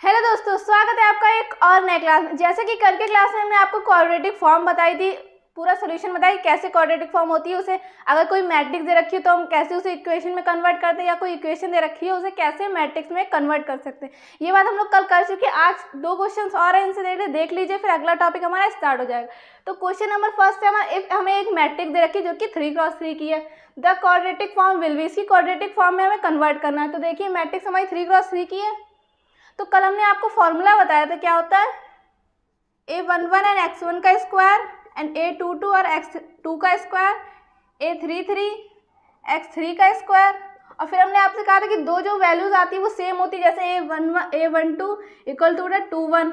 Hello दोस्तों, स्वागत है आपका एक और नए क्लास में। जैसे कि कल के क्लास में हमने आपको क्वाड्रेटिक फॉर्म बताई थी, पूरा सोल्यूशन बताया कैसे क्वाड्रेटिक फॉर्म होती है, उसे अगर कोई मैट्रिक्स दे रखी हो तो हम कैसे उसे इक्वेशन में कन्वर्ट करते हैं, या कोई इक्वेशन दे रखी है उसे कैसे मैट्रिक्स में कन्वर्ट कर सकते हैं। ये बात हम लोग कल कर चुके आज दो क्वेश्चन और हैं इनसे देखते देख लीजिए, फिर अगला टॉपिक हमारा स्टार्ट हो जाएगा। तो क्वेश्चन नंबर फ़र्स्ट है, हमारा हमें एक मैट्रिक दे रखी है जो कि थ्री क्रॉस थ्री की है the quadratic form will be इसकी क्वाड्रेटिक फॉर्म में हमें कन्वर्ट करना है। तो देखिए मैट्रिक्स हमारी थ्री क्रॉस थ्री की है। तो कल हमने आपको फॉर्मूला बताया था, क्या होता है? A one one and X one का square and A two two और एक्स टू का square A three three X three का स्क्वायर और फिर हमने आपसे कहा था कि दो जो वैल्यूज़ आती है, वो सेम होती है, जैसे A one A one two equal to two one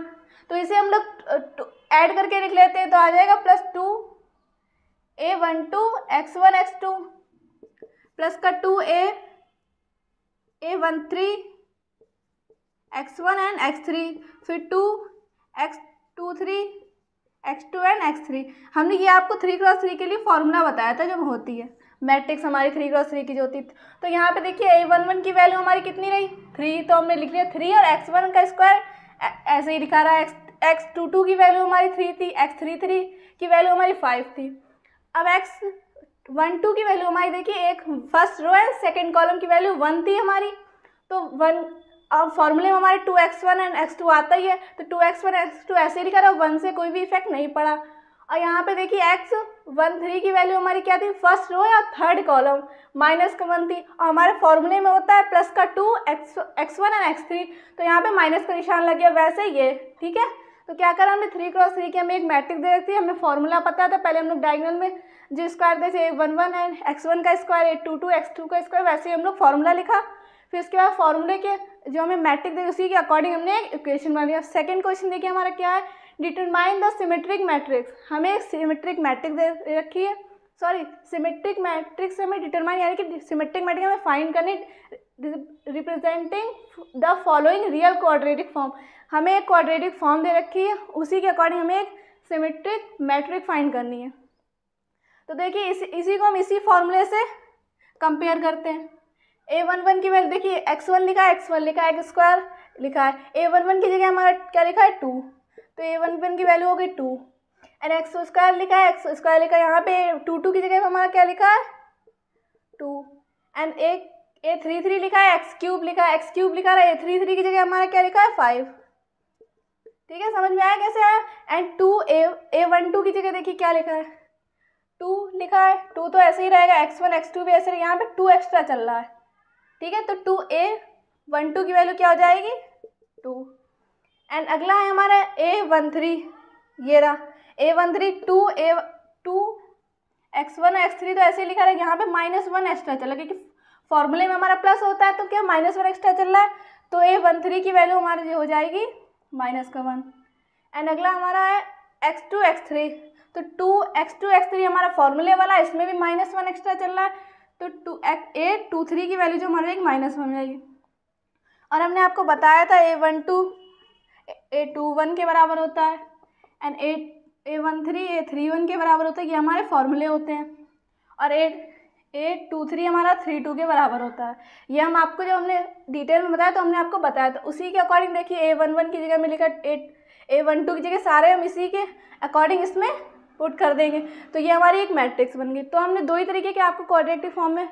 तो इसे हम लोग ऐड करके लिख लेते हैं तो आ जाएगा plus two A one two X one X two plus का two A A one three X one and X three फिर two X two three X two and X three हमने ये आपको थ्री क्रॉस थ्री के लिए formula बताया था जब होती है। मैट्रिक्स हमारी थ्री क्रॉस थ्री की जो होती तो यहाँ पे देखिए ए वन वन की वैल्यू हमारी कितनी रही? थ्री तो हमने लिख लिया थ्री और एक्स वन का स्क्वायर ऐसे ही लिखा रहा है। एक्स एक्स टू टू की वैल्यू हमारी थ्री थी एक्स थ्री थ्री की वैल्यू हमारी फाइव थी। अब एक्स वन टू की वैल्यू हमारी देखिए, एक first row and second column की वैल्यू वन थी हमारी। तो वन अब फॉर्मूले में हमारे two X one and X two आता ही है तो two X one X two ऐसे लिखा रहा वन से कोई भी इफ़ेक्ट नहीं पड़ा। और यहाँ पे देखिए एक्स वन थ्री की वैल्यू हमारी क्या थी? फ़र्स्ट रो या थर्ड कॉलम माइनस का वन थी। और हमारे फॉर्मूले में होता है प्लस का two X X one and X three तो यहाँ पे माइनस का निशान लग गया वैसे ये, ठीक है? तो क्या करा हमने? थ्री क्रॉस थ्री की हमें एक मैट्रिक दे रखी थी हमें फॉर्मूला पता था पहले हम लोग डायगनल में जो स्क्वायर थे one one and X one का square A two two X two का स्क्वायर वैसे ही हम लोग फॉर्मूला लिखा। फिर उसके बाद फॉर्मूले के जो हमें मैट्रिक दे उसी के अकॉर्डिंग हमने एक इक्वेशन बना दिया। सेकंड क्वेश्चन देखिए, हमारा क्या है? डिटरमाइन द सिमेट्रिक मैट्रिक्स हमें एक सिमेट्रिक मैट्रिक दे रखी है। सॉरी सिमेट्रिक मैट्रिक्स हमें डिटरमाइन यानी कि सिमेट्रिक मैट्रिक हमें फाइंड करनी representing the following real quadratic form हमें एक क्वाड्रेटिक फॉर्म दे रखी है। उसी के अकॉर्डिंग हमें एक सिमेट्रिक मैट्रिक फाइंड करनी है। तो देखिए, इसी इसी को हम इसी फॉर्मूले से कंपेयर करते हैं। ए वन वन की वैल्यू देखिए एक्स वन लिखा है एक्स वन लिखा है एक्स स्क्वायर लिखा है। ए वन वन की जगह हमारा क्या लिखा है? टू तो ए वन वन की वैल्यू हो गई टू एंड एक्स स्क्वायर लिखा है एक्स स्क्वायर लिखा है। यहाँ पे टू टू की जगह पर हमारा क्या लिखा है? Two and A A three three लिखा है एक्स क्यूब लिखा है एक्स क्यूब लिखा है ए थ्री थ्री की जगह हमारा क्या लिखा है? फाइव ठीक है, समझ में आया कैसे आया? And two A A one two की जगह देखिए क्या लिखा है? टू लिखा है। टू तो ऐसे ही रहेगा एक्स वन एक्स टू भी ऐसे यहाँ पे टू एक्स्ट्रा चल रहा है। ठीक है तो टू ए वन टू की वैल्यू क्या हो जाएगी? टू एंड अगला है हमारा ए वन थ्री ये रहा. A one three two A two X one X three तो ऐसे ही लिखा रहा है। यहाँ पे माइनस वन एक्स्ट्रा चला, क्योंकि फॉर्मूले में हमारा प्लस होता है तो क्या माइनस वन एक्स्ट्रा चल रहा है? तो ए वन थ्री की वैल्यू हमारी हो जाएगी माइनस का वन एंड अगला हमारा है एक्स टू एक्स थ्री तो two X two X three हमारा फॉर्मूले वाला, इसमें भी माइनस वन एक्स्ट्रा चल रहा है। तो टू ए टू थ्री की वैल्यू जो हमारे रहेगी माइनस वन जाएगी। और हमने आपको बताया था A one two A two one के बराबर होता है and A A one three A three one के बराबर होता है, ये हमारे फॉर्मूले होते हैं। और ए ए टू थ्री हमारा थ्री टू के बराबर होता है। ये हम आपको जब हमने डिटेल में बताया तो हमने आपको बताया था, उसी के अकॉर्डिंग देखिए ए वन वन की जगह में लिखा ए ए वन टू की जगह सारे हम इसी के अकॉर्डिंग इसमें पुट कर देंगे। तो ये हमारी एक मैट्रिक्स बन गई। तो हमने दो ही तरीके के आपको क्वाड्रेटिक फॉर्म में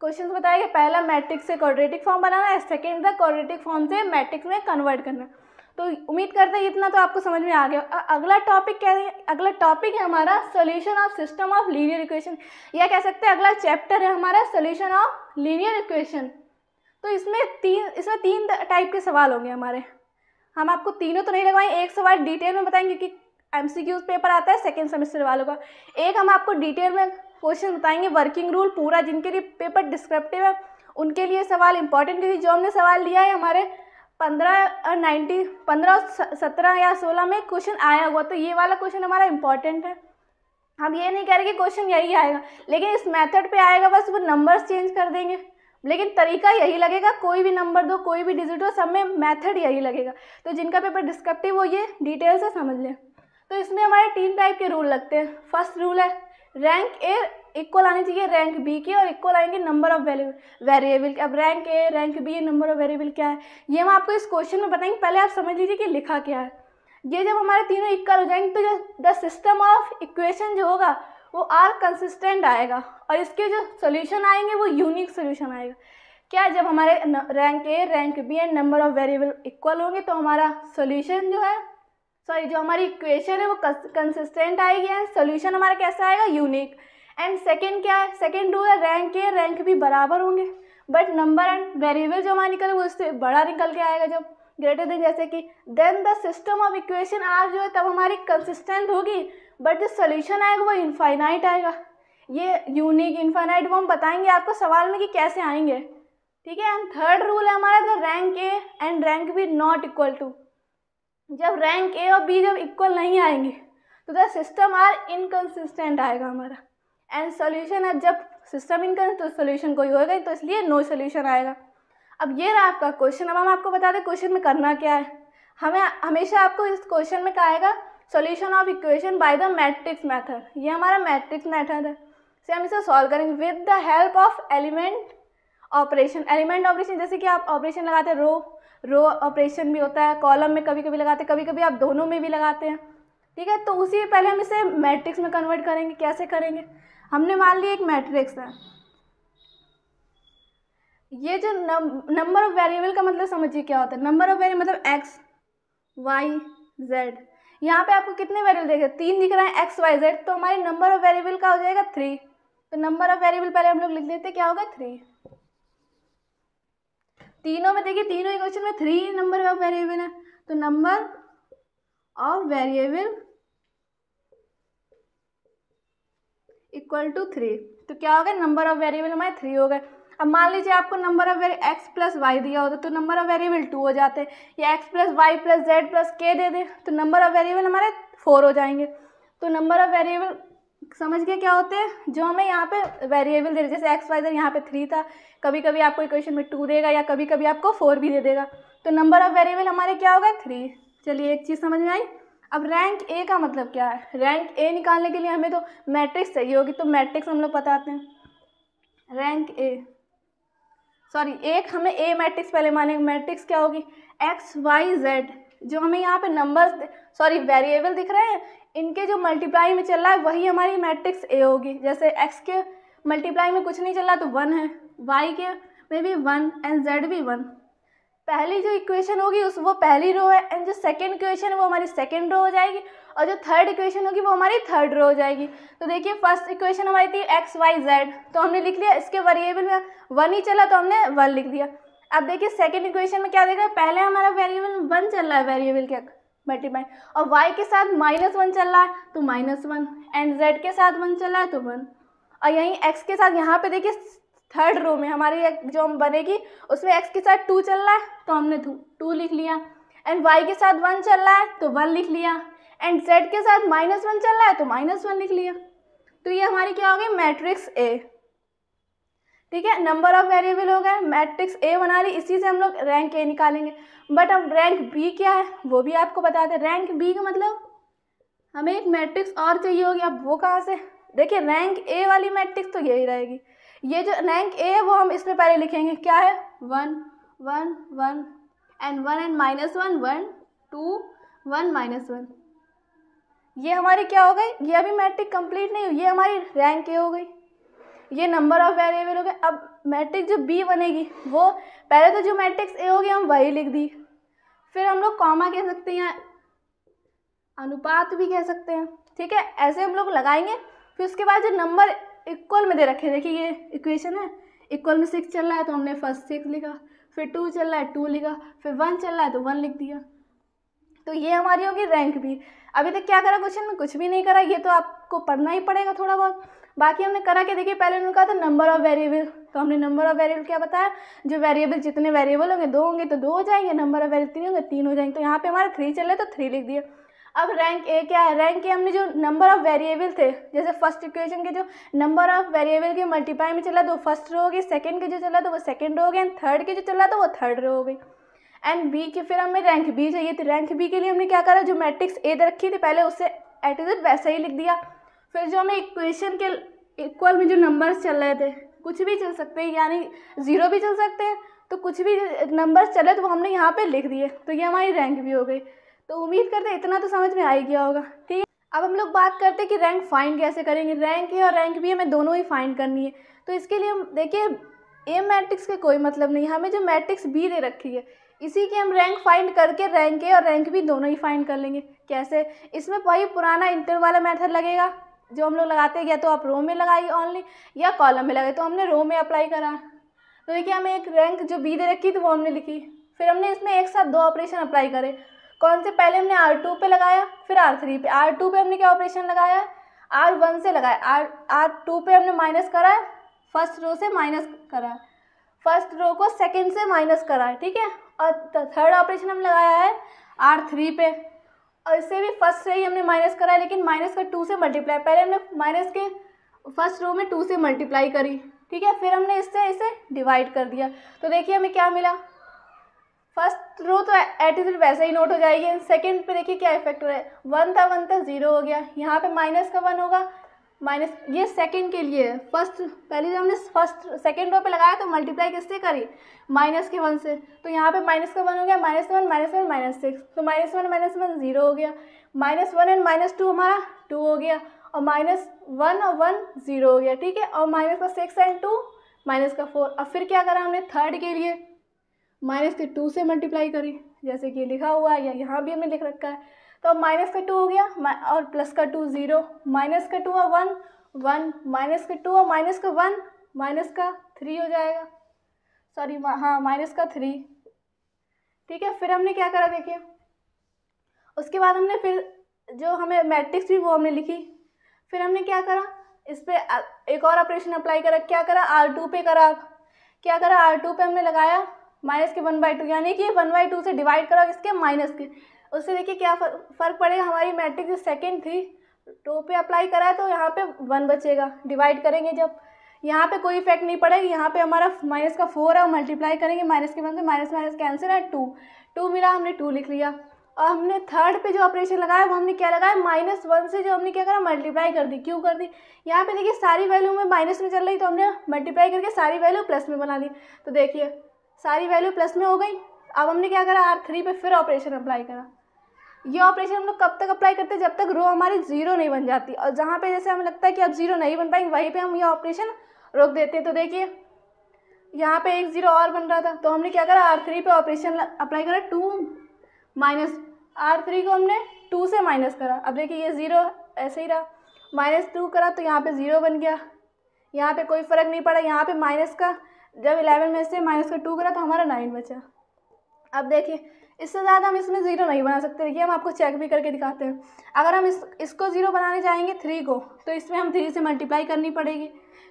क्वेश्चन बताया कि पहला मैट्रिक्स से क्वाड्रेटिक फॉर्म बनाना है सेकेंड था क्वाड्रेटिक फॉर्म से मैट्रिक्स में कन्वर्ट करना। तो उम्मीद करते हैं इतना तो आपको समझ में आ गया। अगला टॉपिक क्या है? अगला टॉपिक है हमारा solution of system of linear equation या कह सकते हैं अगला चैप्टर है हमारा सोल्यूशन ऑफ़ लीनियर इक्वेशन तो इसमें तीन इसमें तीन टाइप के सवाल होंगे हमारे। हम आपको तीनों तो नहीं लगवाएँगे एक सवाल डिटेल में बताएँगे कि एम पेपर आता है सेकेंड सेमेस्टर वालों का। एक हम आपको डिटेल में क्वेश्चन बताएँगे वर्किंग रूल पूरा, जिनके लिए पेपर डिस्क्रिप्टिव है, उनके लिए सवाल इंपॉर्टेंट क्योंकि जो हमने सवाल लिया है, हमारे पंद्रह नाइन्टी, पंद्रह सत्रह या सोलह में क्वेश्चन आया हुआ तो ये वाला क्वेश्चन हमारा इंपॉर्टेंट है। हम ये नहीं कह रहे कि क्वेश्चन यही आएगा, लेकिन इस मेथड पे आएगा, बस वो नंबर्स चेंज कर देंगे। लेकिन तरीका यही लगेगा, कोई भी नंबर दो, कोई भी डिजिट हो, सब में मेथड यही लगेगा। तो जिनका पेपर डिस्क्रिप्टिव हो, ये डिटेल से समझ लें। तो इसमें हमारे तीन टाइप के रूल लगते हैं। फ़र्स्ट रूल है रैंक ए इक्वल आनी चाहिए रैंक बी के और इक्वल आएँगे नंबर ऑफ़ वेरिएबल अब rank A rank B number of variable क्या है? ये हम आपको इस क्वेश्चन में बताएँगे। पहले आप समझ लीजिए कि लिखा क्या है। ये जब हमारे तीनों इक्वल हो जाएँगे तो द सिस्टम ऑफ़ इक्वेशन जो होगा, वो आर कंसिस्टेंट आएगा। और इसके जो सोल्यूशन आएँगे, वो यूनिक सोल्यूशन आएगा। क्या जब हमारे rank A rank B and number of variable equal होंगे तो हमारा सोल्यूशन जो है सॉरी जो हमारी इक्वेशन है वो कंसिस्टेंट आएगी एंड सोल्यूशन हमारा कैसा आएगा? यूनिक एंड सेकेंड क्या है? सेकेंड रूल है रैंक ए रैंक भी बराबर होंगे. बट नंबर एंड वेरिएबल जो हमारा निकल, वो उससे बड़ा निकल के आएगा जब ग्रेटर देन जैसे कि then the system of equation are जो है तब हमारी कंसिस्टेंट होगी. बट जो सोल्यूशन आएगा वो इनफाइनाइट आएगा. ये यूनिक इनफाइनाइट वो हम बताएँगे आपको सवाल में कि कैसे आएँगे. ठीक है? एंड थर्ड रूल है हमारा the rank A and rank B not equal to जब रैंक ए और बी जब इक्वल नहीं आएँगे तो द सिस्टम आर इनकन्सिस्टेंट आएगा हमारा। एंड सोल्यूशन है, जब सिस्टम इनकन तो सोल्यूशन कोई होगा तो इसलिए नो सोल्यूशन आएगा। अब ये रहा आपका क्वेश्चन अब हम आपको बता दें क्वेश्चन में करना क्या है। हमें, हमेशा आपको इस क्वेश्चन में कहा आएगा solution of equation by the matrix method ये हमारा मैट्रिक्स मेथड है। से हम इसे सॉल्व करेंगे। With the help of element operation element operation जैसे कि आप ऑपरेशन लगाते हैं रो रो ऑपरेशन भी होता है, कॉलम में कभी कभी लगाते हैं कभी कभी आप दोनों में भी लगाते हैं। ठीक है तो उसी पहले हम इसे मैट्रिक्स में कन्वर्ट करेंगे, कैसे करेंगे? हमने मान लिया एक मैट्रिक्स है। ये जो नंबर ऑफ़ वेरिएबल का मतलब समझिए क्या होता है। नंबर ऑफ़ वेरिएबल मतलब एक्स, वाई, जेड। यहाँ पे आपको कितने वेरिएबल देखे? तीन दिख रहे हैं, एक्स, वाई, जेड। तो हमारे नंबर ऑफ़ वेरिएबल का हो जाएगा थ्री। तो नंबर ऑफ़ वेरिएबल पहले हम लोग लिख लेते क्या होगा? थ्री। तीनों में देखिए, तीनों इक्वेशन में थ्री नंबर ऑफ़ वेरिएबल है। तो number of variable equal to three तो क्या हो गया? नंबर ऑफ़ वेरिएबल हमारे थ्री हो गए। अब मान लीजिए आपको number of very X plus Y दिया होता तो नंबर ऑफ़ वेरिएबल टू हो जाते। या X plus Y plus Z plus K दे दे तो नंबर ऑफ़ वेरिएबल हमारे फोर हो जाएँगे। तो नंबर ऑफ़ वेरिएबल समझ गए क्या होते हैं? जो हमें यहाँ पे वेरिएबल दे रहे जैसे एक्स वाई जेड यहाँ पे थ्री था। कभी कभी आपको इक्वेशन में टू देगा या कभी कभी आपको फोर भी दे देगा। तो नंबर ऑफ़ वेरिएबल हमारे क्या होगा थ्री चलिए एक चीज़ समझ में आई? अब रैंक ए का मतलब क्या है? रैंक ए निकालने के लिए हमें तो मैट्रिक्स चाहिए होगी तो मैट्रिक्स हम लोग बताते हैं। रैंक ए सॉरी एक हमें ए मैट्रिक्स पहले मानेंगे मैट्रिक्स क्या होगी? एक्स वाई जेड जो हमें यहाँ पे नंबर्स सॉरी वेरिएबल दिख रहे हैं? इनके जो मल्टीप्लाई में चल रहा है, वही हमारी मैट्रिक्स ए होगी। जैसे एक्स के मल्टीप्लाई में कुछ नहीं चल रहा तो वन है। वाई के में भी वन एंड जेड भी वन पहली जो इक्वेशन होगी, उस, वो पहली रो है एंड जो सेकेंड इक्वेशन है, वो हमारी सेकेंड रो हो जाएगी और जो थर्ड इक्वेशन होगी, वो हमारी थर्ड रो हो जाएगी। तो देखिए फ़र्स्ट इक्वेशन हमारी थी एक्स वाई जेड तो हमने लिख लिया, इसके वेरिएबल में वन ही चला तो हमने वन लिख दिया अब देखिए सेकेंड इक्वेशन में क्या देखा पहले हमारा वेरिएबल वन चल रहा है वेरिएबल के मल्टीप्लाई और वाई के साथ माइनस वन चल रहा है तो माइनस वन एंड जेड के साथ वन चल रहा है तो वन और यहीं एक्स के साथ, यहाँ पे देखिए थर्ड रो में हमारी जो हम बनेगी, उसमें एक्स के साथ टू चल रहा है तो हमने टू लिख लिया. एंड वाई के साथ वन चल रहा है तो वन लिख लिया. एंड जेड के साथ माइनस वन चल रहा है तो माइनस वन लिख लिया. तो ये हमारी क्या हो गई? मैट्रिक्स ए ठीक है? नंबर ऑफ़ वेरिएबल हो गए मैट्रिक्स ए बना ली, इसी से हम लोग रैंक ए निकालेंगे। बट अब रैंक बी क्या है? वो भी आपको बता दें रैंक बी का मतलब हमें एक मैट्रिक्स और चाहिए होगी। अब वो कहाँ से? देखिए रैंक ए वाली मैट्रिक्स तो यही रहेगी। ये जो रैंक ए है, वो हम इसमें पहले लिखेंगे। क्या है? One one one and one and minus one one two one minus one ये हमारी क्या हो गई? ये अभी मैट्रिक कंप्लीट नहीं हुई, ये हमारी रैंक ए हो गई। ये नंबर ऑफ़ वेरिएबल हो गए अब मैट्रिक जो बी बनेगी, वो पहले तो जो मैट्रिक्स ए होगी, हम वही लिख दी। फिर हम लोग कॉमा कह सकते हैं अनुपात भी कह सकते हैं, ठीक है? ऐसे हम लोग लगाएँगे, फिर उसके बाद जो नंबर इक्वल में दे रखे देखिए ये इक्वेशन है इक्वल में सिक्स चल रहा है तो हमने फ़र्स्ट सिक्स लिखा, फिर टू चल रहा है टू लिखा, फिर वन चल रहा है तो वन लिख दिया। तो ये हमारी होगी रैंक भी अभी तक क्या करा क्वेश्चन में? कुछ भी नहीं करा, ये तो आपको पढ़ना ही पड़ेगा थोड़ा बहुत। बाकी हमने करा के देखिए, पहले उन्होंने कहा था नंबर ऑफ़ वेरिएबल तो हमने नंबर ऑफ़ वेरिएबल क्या बताया? जो वेरिएबल जितने वेरिएबल होंगे, दो होंगे तो दो हो जाएँगे नंबर ऑफ़ वेरिएबल तीन होंगे, तीन हो जाएँगे। तो यहाँ पे हमारे थ्री चल रहे तो थ्री लिख दिए। अब रैंक ए क्या है? रैंक ए हमने जो नंबर ऑफ़ वेरिएबल थे, जैसे फ़र्स्ट इक्वेशन के जो नंबर ऑफ़ वेरिएबल के मल्टीप्लाई में चला तो फ़र्स्ट रो हो गई सेकेंड के जो चला तो वो सेकेंड रो हो गया एंड थर्ड के जो चला तो वो थर्ड रो हो गई। एंड बी के फिर हमें रैंक बी चाहिए थी। रैंक बी के लिए हमने क्या करा? जो मैट्रिक्स ए रखी थी, पहले उससे एट इज़ वैसा ही लिख दिया। फिर जो हमें इक्वेशन के इक्वल में जो नंबर्स चल रहे थे, कुछ भी चल सकते हैं, यानी ज़ीरो भी चल सकते हैं तो कुछ भी नंबर्स चले तो वो हमने यहाँ पे लिख दिए तो ये हमारी रैंक भी हो गई। तो उम्मीद करते इतना तो समझ में आ ही गया होगा, ठीक है? अब हम लोग बात करते हैं कि रैंक फाइंड कैसे करेंगे। रैंक ए और रैंक भी हमें दोनों ही फाइंड करनी है। तो इसके लिए हम, देखिए ए मैट्रिक्स के कोई मतलब नहीं, हमें जो मैट्रिक्स बी दे रखी है, इसी की हम रैंक फाइंड करके रैंक ए और रैंक बी दोनों ही फाइंड कर लेंगे। कैसे? इसमें वही पुराना इंटर वाला मेथड लगेगा। जो हम लोग लगाते हैं, या तो आप रो में लगाइए ऑनली या कॉलम में लगाए तो हमने रो में अप्लाई करा। तो देखिए, हमें एक रैंक जो बी दे रखी थी वो हमने लिखी। फिर हमने इसमें एक साथ दो ऑपरेशन अप्लाई करे। कौन से? पहले हमने आर टू पे लगाया, फिर आर थ्री पे। आर टू पे हमने क्या ऑपरेशन लगाया? आर वन से लगाया। आर आर टू पे हमने माइनस करा फ़र्स्ट रो से माइनस करा। है फ़र्स्ट रो को सेकंड से माइनस करा है, ठीक है? और थर्ड ऑपरेशन हम लगाया है आर थ्री पे। और इससे भी फ़र्स्ट से ही हमने माइनस करा है, लेकिन माइनस का टू से मल्टीप्लाई पहले हमने माइनस के फ़र्स्ट रो में टू से मल्टीप्लाई करी, ठीक है? फिर हमने इससे इसे डिवाइड कर दिया। तो देखिए हमें क्या मिला? फ़र्स्ट रो तो एटीट्यूड वैसे ही नोट हो जाएगी सेकेंड पे देखिए क्या इफ़ेक्ट हो रहा है? वन था वन था ज़ीरो हो गया। यहाँ पे माइनस का वन होगा माइनस, ये सेकंड के लिए फ़र्स्ट पहले जब हमने फ़र्स्ट सेकंड रो पे लगाया तो मल्टीप्लाई किससे करी? माइनस के वन से। तो यहाँ पे माइनस का वन हो गया, minus one minus one, minus six तो minus one minus one zero हो गया। Minus one and minus two हमारा टू हो गया। और माइनस वन और वन ज़ीरो हो गया, ठीक है? और माइनस का सिक्स एंड टू माइनस का फोर अब फिर क्या करा हमने? थर्ड के लिए। माइनस के टू से मल्टीप्लाई करी, जैसे कि लिखा हुआ है, या यहाँ भी हमने लिख रखा है। तो अब माइनस का टू हो गया और प्लस का टू ज़ीरो। माइनस का टू और वन वन, माइनस का टू और माइनस का वन, माइनस का थ्री हो जाएगा। सॉरी हाँ माइनस का थ्री। ठीक है, फिर हमने क्या करा देखिए? उसके बाद हमने फिर जो हमें मैट्रिक्स भी वो हमने लिखी। फिर हमने क्या करा? इस पर एक और ऑपरेशन अप्लाई करा। क्या करा? आर टू पे करा। क्या करा? आर टू पे हमने लगाया। माइनस के वन बाई टू, यानी कि वन बाई टू से डिवाइड करा इसके माइनस के। उससे देखिए क्या फ़र्क पड़ेगा हमारी मैट्रिक जो सेकेंड थी टू पे अप्लाई करा है तो यहाँ पे वन बचेगा। डिवाइड करेंगे जब। यहाँ पे कोई इफ़ेक्ट नहीं पड़ेगा, यहाँ पे हमारा माइनस का फोर है मल्टीप्लाई करेंगे माइनस के वन से माइनस माइनस कैंसिल है टू टू मिला, हमने टू लिख लिया। और हमने थर्ड पे जो ऑपरेशन लगाया, वो हमने क्या लगाया? माइनस वन से जो हमने क्या करा? मल्टीप्लाई कर दी। क्यों कर दी? यहाँ पे देखिए सारी वैल्यू में माइनस में चल रही तो हमने मल्टीप्लाई करके सारी वैल्यू प्लस में बना दी। तो देखिए, सारी वैल्यू प्लस में हो गई। अब हमने क्या करा? आर थ्री पे फिर ऑपरेशन अप्लाई करा। ये ऑपरेशन हम लोग कब तक अप्लाई करते हैं? जब तक रो हमारी ज़ीरो नहीं बन जाती। और जहाँ पे जैसे हमें लगता है कि अब ज़ीरो नहीं बन पाएँगे वहीं पे हम ये ऑपरेशन रोक देते हैं। तो देखिए, यहाँ पे एक ज़ीरो और बन रहा था। तो हमने क्या करा? आर थ्री पे ऑपरेशन अप्लाई करा। टू माइनस आर थ्री को हमने टू से माइनस करा। अब देखिए, ये ज़ीरो ऐसे ही रहा। माइनस टू करा तो यहाँ पे ज़ीरो बन गया। यहाँ पे कोई फ़र्क नहीं पड़ा। यहाँ पे माइनस का जब इलेवन में से माइनस का टू करा तो हमारा नाइन बचा। अब देखिए इससे ज़्यादा हम इसमें ज़ीरो नहीं बना सकते। देखिए, हम आपको चेक भी करके दिखाते हैं। अगर हम इस, इसको ज़ीरो बनाने जाएँगे थ्री को तो इसमें हम थ्री से मल्टीप्लाई करनी पड़ेगी।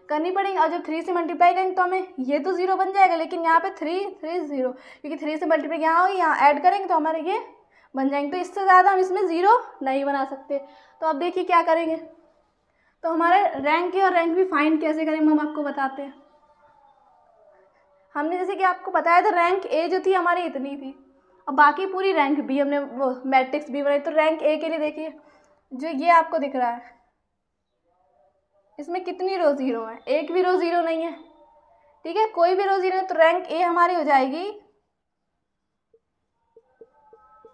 करनी पड़ेगी, और जब थ्री से मल्टीप्लाई करेंगे तो हमें ये तो ज़ीरो बन जाएगा, लेकिन यहाँ पे थ्री थ्री ज़ीरो क्योंकि थ्री से मल्टीप्लाई यहाँ हो यहाँ ऐड करेंगे तो हमारे ये बन जाएँगे। तो इससे ज़्यादा हम इसमें ज़ीरो नहीं बना सकते। तो अब देखिए क्या करेंगे। तो हमारे रैंक और रैंक भी फाइंड कैसे करेंगे हम आपको बताते हैं। हमने जैसे कि आपको बताया था रैंक ए जो थी, हमारी इतनी थी। और बाकी पूरी रैंक बी हमने मैट्रिक्स बी बनाई तो रैंक ए के लिए देखिए, जो ये आपको दिख रहा है, इसमें कितनी रो ज़ीरो है? एक भी रो ज़ीरो नहीं है, ठीक है? कोई भी रो ज़ीरो है तो रैंक ए हमारी हो जाएगी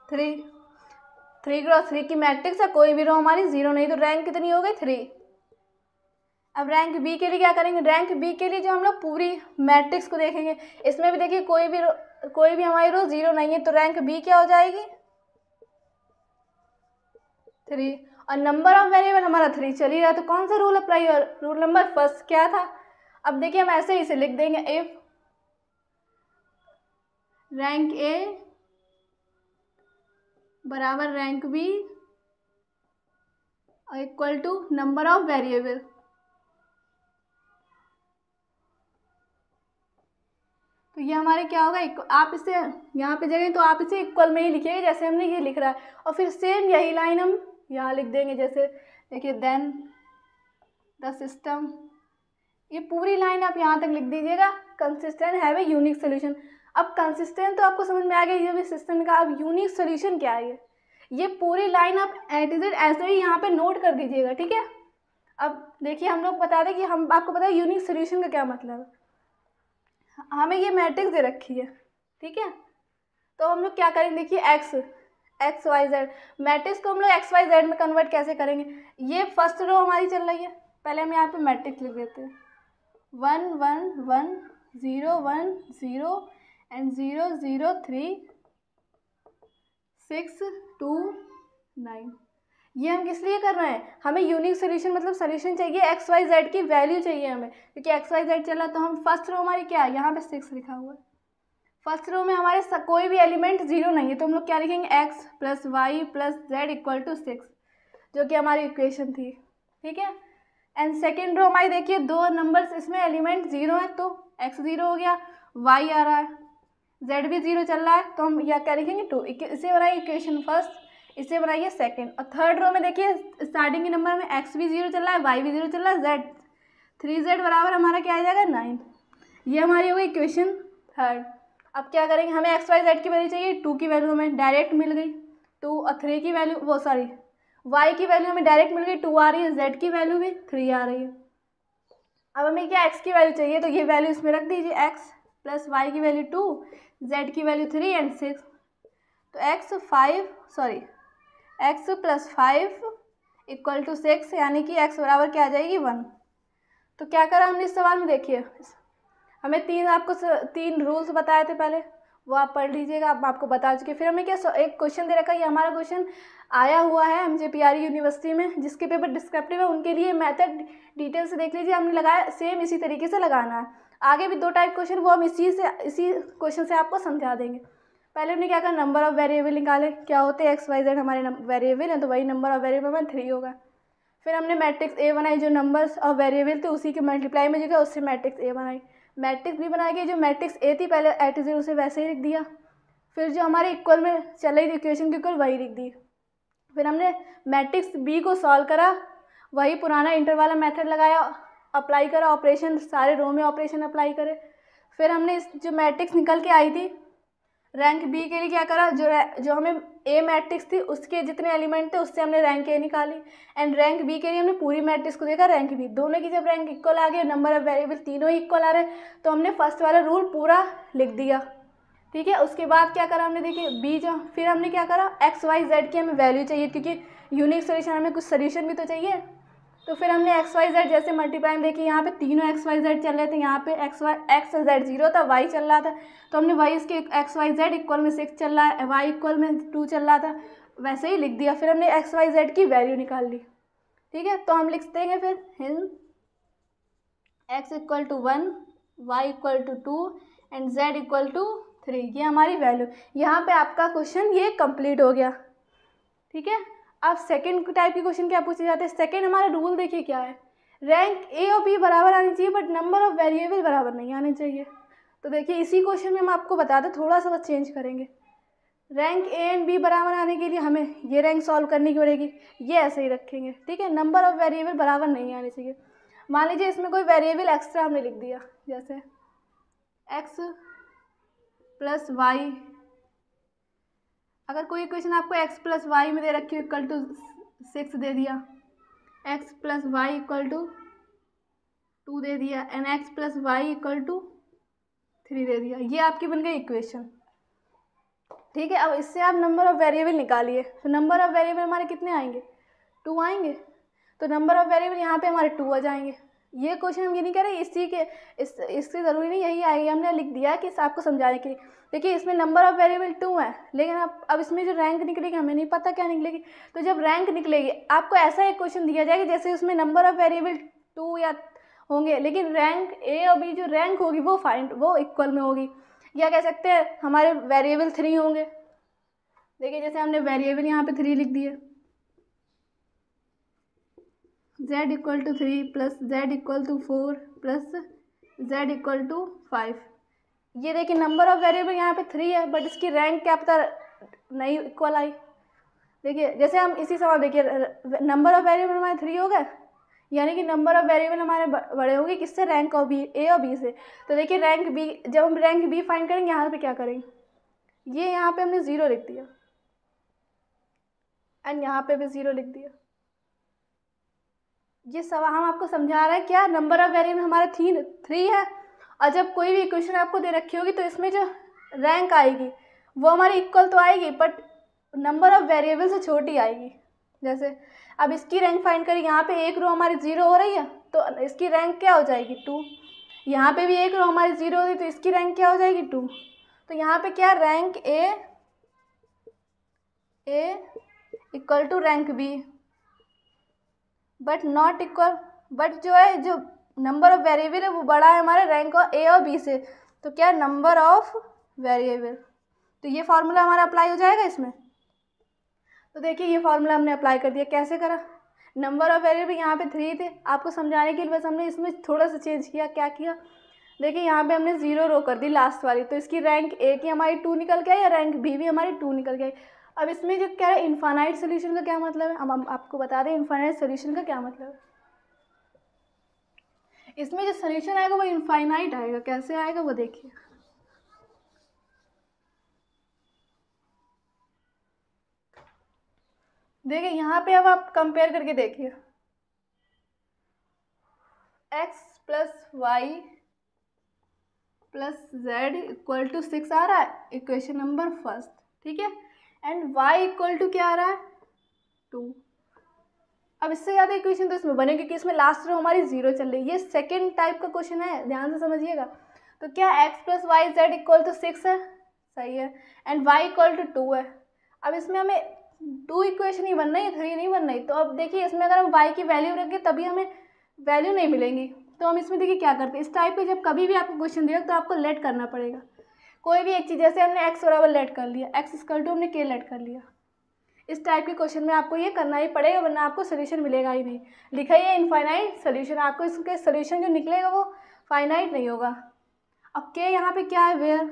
थ्री थ्री क्रॉस थ्री की मैट्रिक्स है, कोई भी रो हमारी ज़ीरो नहीं तो रैंक कितनी हो गई? थ्री अब रैंक बी के लिए क्या करेंगे? रैंक बी के लिए जो हम लोग पूरी मैट्रिक्स को देखेंगे, इसमें भी देखिए कोई भी कोई भी हमारी रो ज़ीरो नहीं है तो रैंक बी क्या हो जाएगी? थ्री और नंबर ऑफ़ वेरिएबल हमारा थ्री चल ही रहा तो कौन सा रूल अप्लाई हो रूल नंबर फ़र्स्ट क्या था? अब देखिए हम ऐसे ही इसे लिख देंगे इफ़ रैंक ए बराबर rank B equal to number of variable तो ये हमारे क्या होगा? आप इसे यहाँ पे जगह तो आप इसे इक्वल में ही लिखिएगा, जैसे हमने ये लिख रहा है। और फिर सेम यही लाइन हम यहाँ लिख देंगे, जैसे देखिए देन द सिस्टम ये पूरी लाइन आप यहाँ तक लिख दीजिएगा। Consistent have a unique solution अब कंसिस्टेंट तो आपको समझ में आ गया, ये भी सिस्टम का अब यूनिक सोल्यूशन क्या है? ये पूरी लाइन आप एट इज़ ऐसे ही यहाँ पे नोट कर दीजिएगा, ठीक है? अब देखिए, हम लोग बता दें कि हम, आपको पता है यूनिक सोल्यूशन का क्या मतलब है। हमें ये मैट्रिक्स दे रखी है, ठीक है? तो हम लोग क्या करेंगे? देखिए x x y z matrix को हम लोग एक्स वाई जेड में कन्वर्ट कैसे करेंगे? ये फ़र्स्ट रो हमारी चल रही है। पहले हम यहाँ पे मैट्रिक्स लिख देते हैं। One one one zero one zero and zero zero three six two nine ये हम किस लिए कर रहे हैं? हमें यूनिक सोल्यूशन मतलब सोल्यूशन चाहिए एक्स वाई जेड की वैल्यू चाहिए हमें। क्योंकि एक्स वाई जेड चला तो हम फ़र्स्ट रो हमारी क्या है? यहाँ पे सिक्स लिखा हुआ है। फ़र्स्ट रो में हमारे कोई भी एलिमेंट ज़ीरो नहीं है तो हम लोग क्या लिखेंगे? X plus y plus z equal to six जो कि हमारी इक्वेशन थी। ठीक है? एंड सेकेंड रो हमारी देखिए, दो नंबर्स इसमें एलिमेंट ज़ीरो है तो एक्स ज़ीरो हो गया वाई आ रहा है जेड भी ज़ीरो चल रहा है तो हम यह क्या लिखेंगे? टू इसे हो रहा है इक्वेशन फ़र्स्ट इसे बनाइए सेकेंड और थर्ड रो में देखिए स्टार्टिंग के नंबर में एक्स भी ज़ीरो चल रहा है वाई भी ज़ीरो चल रहा है जेड थ्री जेड बराबर हमारा क्या आ जाएगा? नाइन ये हमारी हो गई इक्वेशन थर्ड अब क्या करेंगे? हमें एक्स वाई जेड की वैल्यू चाहिए। टू की वैल्यू हमें डायरेक्ट मिल गई। टू और थ्री की वैल्यू वो सॉरी वाई की वैल्यू हमें डायरेक्ट मिल गई। टू आ रही है जेड की वैल्यू भी थ्री आ रही है। अब हमें क्या एक्स की वैल्यू चाहिए? तो ये वैल्यू इसमें रख दीजिए एक्स प्लस वाई की वैल्यू टू जेड की वैल्यू थ्री एंड सिक्स तो x five sorry x plus five equal to six, यानी कि एक्स बराबर क्या आ जाएगी? वन। तो क्या करा हमने इस सवाल में? देखिए, हमें तीन आपको तीन रूल्स बताए थे पहले। वो आप पढ़ लीजिएगा, आप, आपको बता चुके फिर हमें क्या एक क्वेश्चन दे रखा ये हमारा क्वेश्चन आया हुआ है M J P R university में, जिसके पेपर डिस्क्रिप्टिव है। उनके लिए मेथड डिटेल से देख लीजिए। हमने लगाया सेम इसी तरीके से लगाना है। आगे भी दो टाइप क्वेश्चन वो हम इसी से, इसी क्वेश्चन से आपको समझा देंगे। पहले हमने क्या कहा? नंबर ऑफ़ वेरिएबल निकाले। क्या होते हैं? एक्स वाई जेड हमारे वेरिएबल हैं तो वही नंबर ऑफ़ वेरिएबल में थ्री होगा। फिर हमने मैट्रिक्स ए बनाई, जो नंबर्स ऑफ़ वेरिएबल थे, उसी के मल्टीप्लाई में जो उससे मैट्रिक्स ए बनाई। मैट्रिक्स भी बनाई गई जो मैट्रिक्स ए थी, पहले एट ज़ीरो से वैसे ही लिख दिया। फिर जो हमारे इक्वल में चल रही थी इक्वेशन के इक्वल वही लिख दी। फिर हमने मैट्रिक्स बी को सॉल्व करा, वही पुराना इंटर वाला मेथड लगाया अप्लाई करा ऑपरेशन सारे रो में ऑपरेशन अप्लाई करे। फिर हमने जो मैट्रिक्स निकल के आई थी रैंक बी के लिए क्या करा? जो जो हमें ए मैट्रिक्स थी, उसके जितने एलिमेंट थे, उससे हमने रैंक ए निकाली। एंड रैंक बी के लिए हमने पूरी मैट्रिक्स को देखा रैंक बी दोनों की जब रैंक इक्वल आ गई नंबर ऑफ़ वेरिएबल तीनों ही इक्वल आ रहे तो हमने फ़र्स्ट वाला रूल पूरा लिख दिया। ठीक है? उसके बाद क्या करा हमने देखिए बी जो, फिर हमने क्या करा? एक्स वाई जेड की हमें वैल्यू चाहिए, क्योंकि यूनिक सोल्यूशन हमें कुछ सोल्यूशन भी तो चाहिए। तो फिर हमने एक्स वाई जेड जैसे मल्टीप्लाई देखिए यहाँ पे तीनों एक्स वाई जेड चल रहे थे, यहाँ पे x y x z zero था वाई चल रहा था। तो हमने वाई इसके एक्स वाई जेड इक्वल में सिक्स चल रहा है वाई इक्वल में टू चल रहा था, वैसे ही लिख दिया। फिर हमने एक्स वाई जेड की वैल्यू निकाल ली, ठीक है? तो हम लिख देंगे फिर हिल X equal to one Y equal to two and Z equal to three ये हमारी वैल्यू यहाँ पे आपका क्वेश्चन ये कंप्लीट हो गया, ठीक है? अब सेकंड टाइप के क्वेश्चन क्या पूछे जाते हैं? सेकंड हमारा रूल देखिए क्या है। रैंक ए और बी बराबर आनी चाहिए बट नंबर ऑफ़ वेरिएबल बराबर नहीं आने चाहिए। तो देखिए, इसी क्वेश्चन में हम आपको बता दें, थोड़ा सा बस चेंज करेंगे। रैंक ए एंड बी बराबर आने के लिए हमें ये रैंक सॉल्व करनी पड़ेगी। ये ऐसे ही रखेंगे, ठीक है? नंबर ऑफ़ वेरिएबल बराबर नहीं आने चाहिए। मान लीजिए इसमें कोई वेरिएबल एक्स्ट्रा हमने लिख दिया, जैसे एक्स प्लस वाई अगर कोई क्वेश्चन आपको एक्स प्लस वाई में दे रखी हो इक्वल टू सिक्स दे दिया। X plus y equal to two दे दिया। And x plus y equal to three दे दिया। ये आपकी बन गई इक्वेशन ठीक है, अब इससे आप नंबर ऑफ़ वेरिएबल निकालिए। तो नंबर ऑफ़ वेरिएबल हमारे कितने आएँगे? टू आएँगे। तो नंबर ऑफ़ वेरिएबल यहाँ पे हमारे टू आ जाएँगे। ये क्वेश्चन हम ये नहीं कह रहे, इसी के, इस इसकी ज़रूरी नहीं, यही आएगी हमने लिख दिया कि आपको समझाने के लिए। देखिए, इसमें नंबर ऑफ़ वेरिएबल टू है, लेकिन अब अब इसमें जो रैंक निकलेगी, हमें नहीं पता क्या निकलेगी। तो जब रैंक निकलेगी, आपको ऐसा एक क्वेश्चन दिया जाएगा जैसे उसमें नंबर ऑफ़ वेरिएबल टू या होंगे, लेकिन रैंक ए और बी जो रैंक होगी, वो फाइंड वो इक्वल में होगी। या कह सकते हैं? हमारे वेरिएबल थ्री होंगे। देखिए, जैसे हमने वेरिएबल यहाँ पे थ्री लिख दिए। Z equal to three plus z equal to four plus z equal to five ये देखिए नंबर ऑफ़ वेरिएबल यहाँ पे थ्री है बट इसकी रैंक क्या पता नहीं इक्वल आई। देखिए, जैसे हम इसी सवाल, देखिए नंबर ऑफ़ वेरिएबल हमारे थ्री हो गए, यानी कि नंबर ऑफ़ वेरिएबल हमारे बड़े होंगे किससे? रैंक और बी ए और बी से। तो देखिए रैंक बी जब हम रैंक बी फाइंड करेंगे, यहाँ पे क्या करेंगे? ये यहाँ पे हमने ज़ीरो लिख दिया। एंड यहाँ पे भी ज़ीरो लिख दिया। ये सवाल हम आपको समझा रहे हैं, क्या नंबर ऑफ़ वेरिएबल हमारा थी थ्री है? और जब कोई भी इक्वेशन आपको दे रखी होगी तो इसमें जो रैंक आएगी, वो हमारी इक्वल तो आएगी बट नंबर ऑफ़ वेरिएबल से छोटी आएगी। जैसे, अब इसकी रैंक फाइंड करें, यहाँ पे एक रो हमारी ज़ीरो हो रही है तो इसकी रैंक क्या हो जाएगी? टू यहाँ पे भी एक रो हमारी ज़ीरो हो रही तो इसकी रैंक क्या हो जाएगी? टू तो यहाँ पे क्या rank A A equal to rank B but not equal but जो है, जो नंबर ऑफ़ वेरिएबल है, वो बड़ा है हमारे रैंक और ए और बी से। तो क्या नंबर ऑफ़ वेरिएबल तो ये फार्मूला हमारा अप्लाई हो जाएगा इसमें? तो देखिए, ये फार्मूला हमने अप्लाई कर दिया। कैसे करा? नंबर ऑफ़ वेरिएबल यहाँ पे थ्री थे। आपको समझाने के लिए बस हमने इसमें थोड़ा सा चेंज किया। क्या किया? देखिए, यहाँ पे हमने ज़ीरो रो कर दी लास्ट वाली। तो इसकी रैंक ए की हमारी टू निकल आई या रैंक बी भी हमारी टू निकल गई अब इसमें जो क्या है इन्फानाइट सोल्यूशन का क्या मतलब है? अब हम आपको बता दें इन्फानाइट सोल्यूशन का क्या मतलब है? इसमें जो सोल्यूशन आएगा, वो इन्फाइनाइट आएगा। कैसे आएगा, वो देखिए। देखिए, यहाँ पे अब आप कंपेयर करके देखिए। X plus y plus z equal to six आ रहा है। इक्वेशन नंबर फ़र्स्ट ठीक है? एंड वाई इक्वल टू क्या आ रहा है? टू अब इससे ज़्यादा इक्वेशन तो इसमें बने क्योंकि इसमें लास्ट रो हमारी ज़ीरो चल रही है। ये सेकेंड टाइप का क्वेश्चन है, ध्यान से समझिएगा। तो क्या x plus y z equal to six है? सही है। And y equal to two है। अब इसमें हमें टू इक्वेशन ही बनना है थ्री नहीं बनना है। तो अब देखिए, इसमें अगर हम वाई की वैल्यू रखें तभी हमें वैल्यू नहीं मिलेंगी। तो हम इसमें देखिए क्या करते हैं। इस टाइप पे जब कभी भी आपको क्वेश्चन दिया तो आपको लेट करना पड़ेगा। कोई भी एक चीज़, जैसे हमने एक्स बराबर लेट कर लिया एक्स स्कल टू हमने के लेट कर लिया। इस टाइप के क्वेश्चन में आपको ये करना ही पड़ेगा, वरना आपको सोल्यूशन मिलेगा ही नहीं। लिखा ही है इनफाइनाइट सोल्यूशन आपको इसके सोल्यूशन जो निकलेगा वो फाइनाइट नहीं होगा। अब के यहाँ पे क्या है where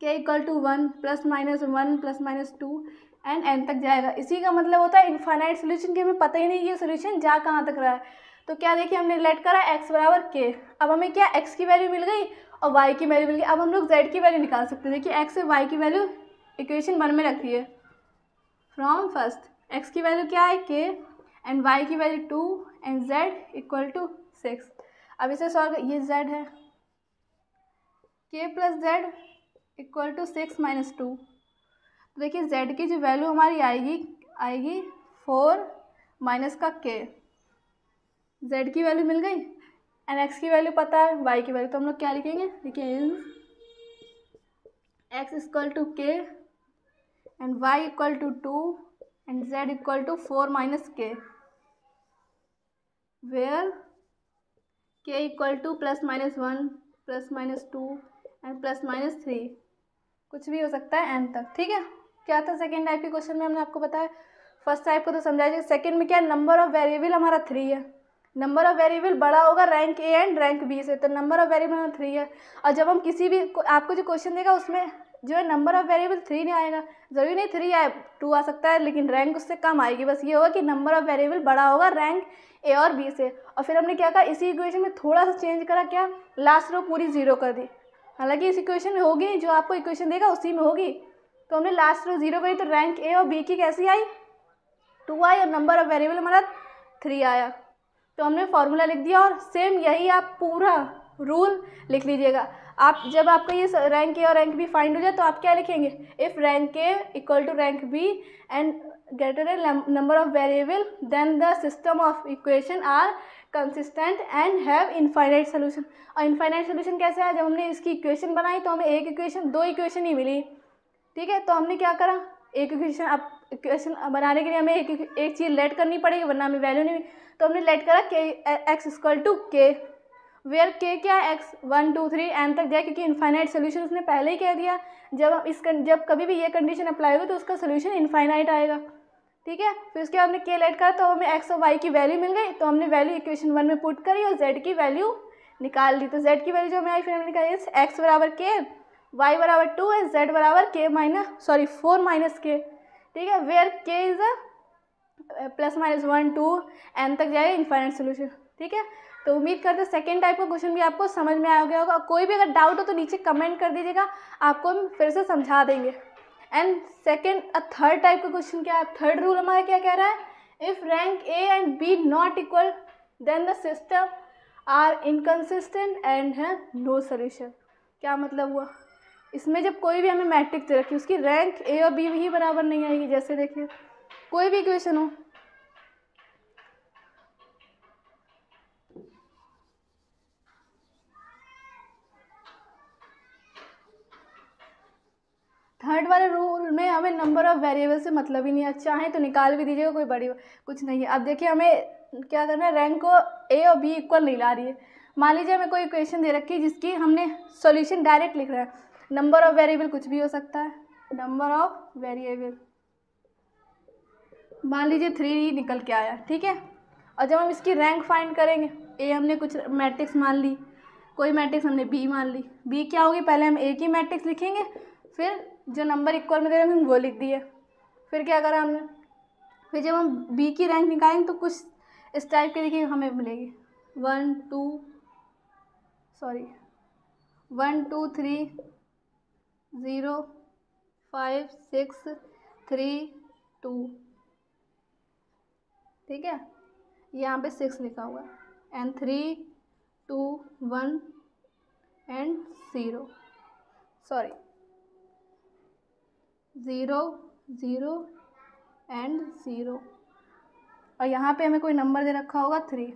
k equal to one plus minus one plus minus two and n तक जाएगा। इसी का मतलब होता है इनफाइनाइट सोल्यूशन की हमें पता ही नहीं ये सोल्यूशन जा कहाँ तक रहा है। तो क्या देखिए, हमने लेट करा एक्स बराबर के अब हमें क्या एक्स की वैल्यू मिल गई? और वाई की वैल्यू मिल गई अब हम लोग जेड की वैल्यू निकाल सकते हैं देखिए एक्स और वाई की वैल्यू इक्वेशन वन में रखी है। फ्रॉम फ़र्स्ट एक्स की वैल्यू क्या है? के एंड वाई की value two and z equal to six अब इसे सॉल्व ये जेड है। K plus z equal to six minus two तो देखिए जेड की जो वैल्यू हमारी आएगी आएगी फोर माइनस का के जेड की वैल्यू मिल गई? एंड एक्स की वैल्यू पता है वाई की वैल्यू तो हम लोग क्या लिखेंगे? देखिए इन x equal to k and y equal to two and z equal to four minus k where k equal to plus minus one plus minus two and plus minus three कुछ भी हो सकता है एन तक, ठीक है? क्या था सेकेंड टाइप के क्वेश्चन में हमने आपको बताया? फ़र्स्ट टाइप को तो समझाइए सेकेंड में क्या? नंबर ऑफ़ वेरिएबल हमारा थ्री है। नंबर ऑफ़ वेरिएबल बड़ा होगा rank A and rank B से। तो नंबर ऑफ़ वेरिएबल थ्री है। और जब हम किसी भी आपको जो क्वेश्चन देगा, उसमें जो है नंबर ऑफ़ वेरिएबल थ्री नहीं आएगा। ज़रूरी नहीं थ्री आए टू आ सकता है, लेकिन रैंक उससे कम आएगी। बस ये होगा कि नंबर ऑफ़ वेरिएबल बड़ा होगा रैंक ए और बी से। और फिर हमने क्या कहा? इसी इक्वेशन में थोड़ा सा चेंज करा क्या? लास्ट रो पूरी ज़ीरो कर दी। हालाँकि इस इक्वेशन में होगी जो आपको इक्वेशन देगा, उसी में होगी। तो हमने लास्ट रो ज़ीरो करी तो रैंक ए और बी की कैसी आई? टू आई और नंबर ऑफ़ वेरिएबल हमारा थ्री आया। तो हमने फॉर्मूला लिख दिया और सेम यही आप पूरा रूल लिख लीजिएगा। आप जब आपका ये रैंक ए और रैंक बी फाइंड हो जाए तो आप क्या लिखेंगे? If rank A equal to rank B and greater number of variable then the system of equation are consistent and have infinite solution और इनफाइनाइट सोल्यूशन कैसे है जब हमने इसकी इक्वेशन बनाई तो हमें एक इक्वेशन दो इक्वेशन ही मिली। ठीक है? तो हमने क्या करा? एक इक्वेशन अब इक्वेशन बनाने के लिए हमें एक एक चीज़ लेट करनी पड़ेगी, वरना हमें वैल्यू नहीं तो हमने लेट करा के x equal to k where k क्या है? X one two three n तक जाए क्योंकि इनफाइनाइट सोल्यूशन उसने पहले ही कह दिया। जब हम इस जब कभी भी ये कंडीशन अप्लाई होगी तो उसका सोल्यूशन इनफाइनाइट आएगा। ठीक है? फिर उसके बाद हमने के लेट करा तो हमें एक्स और वाई की वैल्यू मिल गई तो हमने वैल्यू इक्वेशन वन में पुट करी और जेड की वैल्यू निकाल ली तो जेड की वैल्यू जो हमें आई, फिर हमने निकाली एक्स बराबर के वाई बराबर टू है जेड बराबर के माइनस सॉरी फोर माइनस के ठीक है? Where k is a plus minus one, two, n तक जाएगा इनफाइनाइट सोल्यूशन ठीक है? तो उम्मीद करते हैं सेकेंड टाइप का क्वेश्चन भी आपको समझ में आ गया होगा कोई भी अगर डाउट हो तो नीचे कमेंट कर दीजिएगा, आपको हम फिर से समझा देंगे। एंड सेकेंड थर्ड टाइप का क्वेश्चन क्या है? थर्ड रूल हमारा क्या कह रहा है? If rank A and B not equal then the system are inconsistent and have no solution क्या मतलब हुआ? इसमें जब कोई भी हमें मैट्रिक्स दे रखी उसकी रैंक ए और बी ही बराबर नहीं आएगी, जैसे देखिए कोई भी इक्वेशन हो। थर्ड वाले रूल में हमें नंबर ऑफ़ वेरिएबल से मतलब ही नहीं अच्छा है तो निकाल भी दीजिएगा, कोई बड़ी कुछ नहीं है। अब देखिए, हमें क्या करना है? रैंक को ए और बी इक्वल नहीं ला रही है। मान लीजिए, हमें कोई इक्वेशन दे रखी है जिसकी हमने सॉल्यूशन डायरेक्ट लिख रहा है। नंबर ऑफ़ वेरिएबल कुछ भी हो सकता है। नंबर ऑफ़ वेरिएबल मान लीजिए थ्री ही निकल के आया, ठीक है? और जब हम इसकी रैंक फाइंड करेंगे ए हमने कुछ मैट्रिक्स मान ली, कोई मैट्रिक्स हमने बी मान ली। बी क्या होगी? पहले हम ए की मैट्रिक्स लिखेंगे, फिर जो नंबर इक्वल में दे रहे हम वो लिख दिए फिर क्या करा हमने? फिर जब हम बी की रैंक निकालेंगे तो कुछ इस टाइप की देखिए, हमें मिलेगी। One two sorry one two three zero five six three two ठीक है? यहाँ पे सिक्स लिखा हुआ है। And three two one and zero sorry zero zero and zero और यहाँ पे हमें कोई नंबर दे रखा होगा थ्री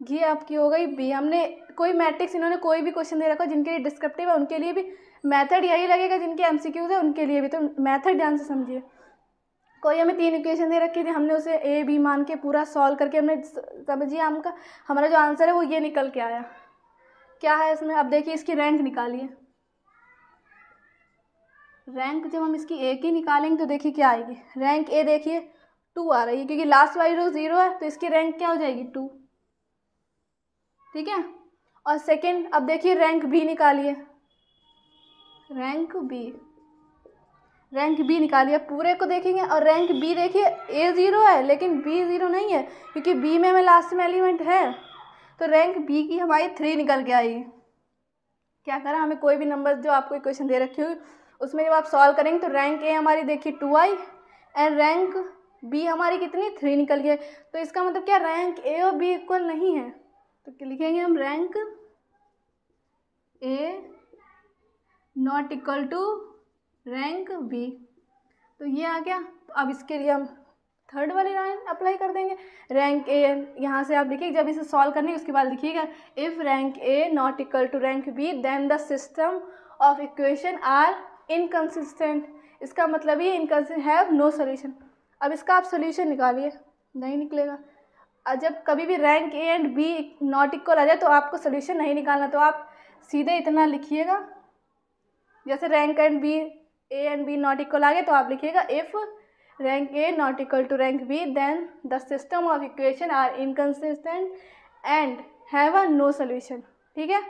ये आपकी हो गई बी हमने कोई मैट्रिक्स इन्होंने कोई भी क्वेश्चन दे रखा, जिनके लिए डिस्क्रिप्टिव है, उनके लिए भी मेथड यही लगेगा, जिनके एम है, उनके लिए भी। तो मेथड ध्यान से समझिए। कोई हमें तीन इक्वेशन दे रखी थी, हमने उसे ए बी मान के पूरा सॉल्व करके हमने समझिए हमका हमारा जो आंसर है वो ये निकल के आया। क्या है इसमें? अब देखिए इसकी रैंक निकालिए। रैंक जब हम इसकी ए की निकालेंगे तो देखिए क्या आएगी। रैंक ए देखिए टू आ रही है, क्योंकि लास्ट वाली रो ज़ीरो है तो इसकी रैंक क्या हो जाएगी? टू ठीक है? और सेकंड अब देखिए रैंक बी निकालिए। रैंक बी रैंक बी निकालिए, पूरे को देखेंगे और रैंक बी देखिए ए ज़ीरो है, लेकिन बी ज़ीरो नहीं है, क्योंकि बी में हमें लास्ट में एलिमेंट है। तो रैंक बी की हमारी थ्री निकल के आई। क्या करा, हमें कोई भी नंबर जो आपको इक्वेशन दे रखी हुई, उसमें जब आप सॉल्व करेंगे तो रैंक ए हमारी देखिए two I and rank B हमारी कितनी थ्री निकल गई। तो इसका मतलब क्या रैंक ए और बी इक्वल नहीं है। तो लिखेंगे हम rank A not equal to rank B तो ये आ गया। तो अब इसके लिए हम थर्ड वाली लाइन अप्लाई कर देंगे। रैंक ए यहाँ से आप लिखिए जब इसे सॉल्व करने उसके बाद लिखिएगा if rank A not equal to rank B then the system of equation are inconsistent इसका मतलब ये इनकन्सिस्टेंट हैव नो सोल्यूशन अब इसका आप सोल्यूशन निकालिए। नहीं निकलेगा। और जब कभी भी rank A and B not equal आ जाए तो आपको सोल्यूशन नहीं निकालना। तो आप सीधे इतना लिखिएगा। जैसे rank and B A and B not equal आ गए तो आप लिखिएगा if rank A not equal to rank B then the system of equation are inconsistent and have a no solution ठीक है?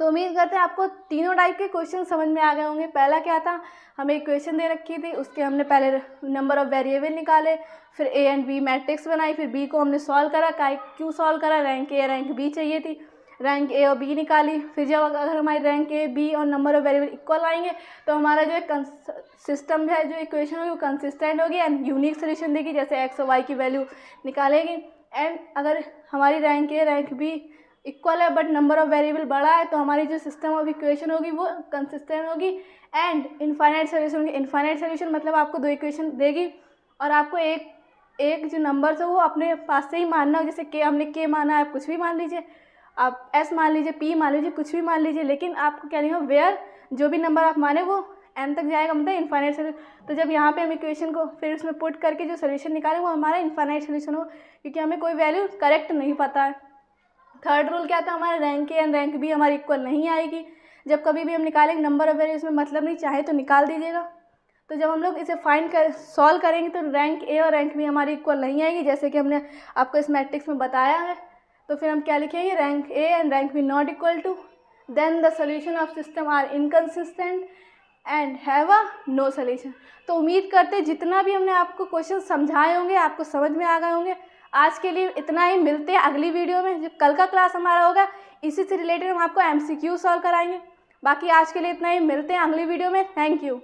तो उम्मीद करते हैं आपको तीनों टाइप के क्वेश्चन समझ में आ गए होंगे। पहला क्या था? हमें इक्वेशन दे रखी थी, उसके हमने पहले नंबर ऑफ़ वेरिएबल निकाले, फिर ए एंड बी मैट्रिक्स बनाई, फिर बी को हमने सॉल्व करा का क्यों सॉल्व करा? रैंक ए रैंक बी चाहिए थी। रैंक ए और बी निकाली। फिर जब अगर हमारी रैंक ए बी और नंबर ऑफ़ वेरिएबल इक्वल आएँगे तो हमारा जो है सिस्टम है, जो इक्वेशन होगी, वो कंसिस्टेंट होगी एंड यूनिक सोल्यूशन देगी, जैसे एक्स और वाई की वैल्यू निकालेगी। एंड अगर हमारी rank A rank B equal है बट नंबर ऑफ़ वेरिएबल बड़ा है तो हमारी जो सिस्टम ऑफ़ इक्वेशन होगी, वो कंसिस्टेंट होगी। एंड इनफाइनाइट सोल्यूशन होगी। इनफाइनाइट सोल्यूशन मतलब आपको दो इक्वेशन देगी। और आपको एक एक जो नंबर है, वो अपने पास से ही मानना हो जैसे के हमने के माना है, आप कुछ भी मान लीजिए। आप एस मान लीजिए पी मान लीजिए, कुछ भी मान लीजिए, लेकिन आपको क्या नहीं हो वेयर जो भी नंबर आप माने वो एन तक जाएगा मतलब इन्फाइनाइट सोल्यूशन तो जब यहाँ पे हम इक्वेशन को फिर उसमें पुट करके जो सोल्यूशन निकालें, वो हमारा इन्फाइनाइट सोल्यूशन हो क्योंकि हमें कोई वैल्यू करेक्ट नहीं पता। है थर्ड रूल क्या था? हमारा rank A and rank B हमारी इक्वल नहीं आएगी। जब कभी भी हम निकालेंगे नंबर ऑफ़ वैल्यू इसमें मतलब नहीं, चाहे तो निकाल दीजिएगा। तो जब हम लोग इसे फाइंड कर सॉल्व करेंगे तो रैंक ए और रैंक बी हमारी इक्वल नहीं आएगी, जैसे कि हमने आपको इस मैट्रिक्स में बताया है। तो फिर हम क्या लिखेंगे? Rank A and rank B not equal to then the solution of system are inconsistent and have a no solution तो उम्मीद करते जितना भी हमने आपको क्वेश्चन समझाए होंगे, आपको समझ में आ गए होंगे। आज के लिए इतना ही। मिलते हैं अगली वीडियो में। जो कल का क्लास हमारा होगा, इसी से रिलेटेड हम आपको एम सी क्यू सॉल्व कराएँगे। बाकी आज के लिए इतना ही। मिलते हैं अगली वीडियो में। Thank you